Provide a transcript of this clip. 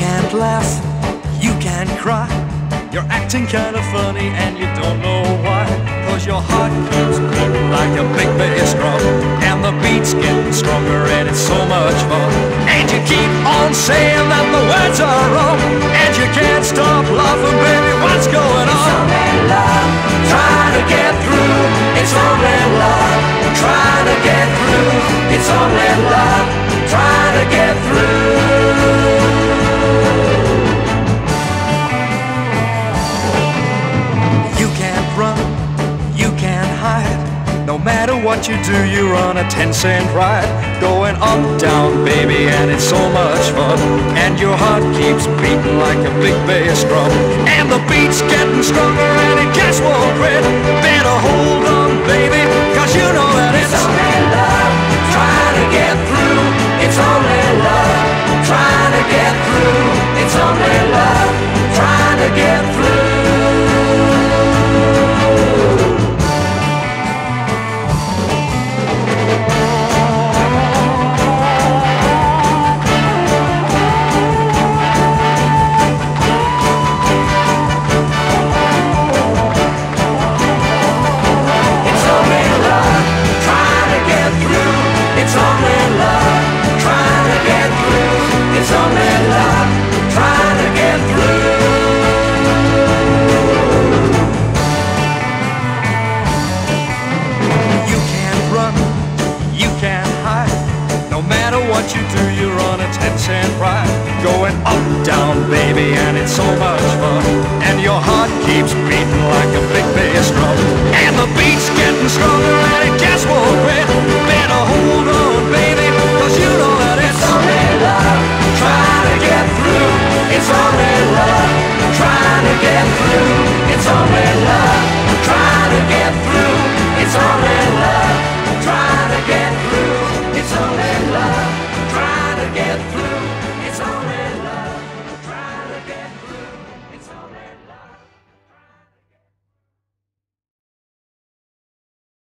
can't laugh, you can't cry. You're acting kind of funny and you don't know why. Cause your heart keeps beating like a big bass drum. And the beat's getting stronger and it's so much fun. And you keep on saying that the words are wrong. And you can't stop laughing, baby, what's going on? It's only love, trying to get through. It's only what you do, you run a 10 cent ride. Going up, down, baby, and it's so much fun. And your heart keeps beating like a big bass drum. And the beat's getting stronger what you do, you're on a 10 cent ride. Going up, down, baby, and it's so much fun. And your heart keeps beating like a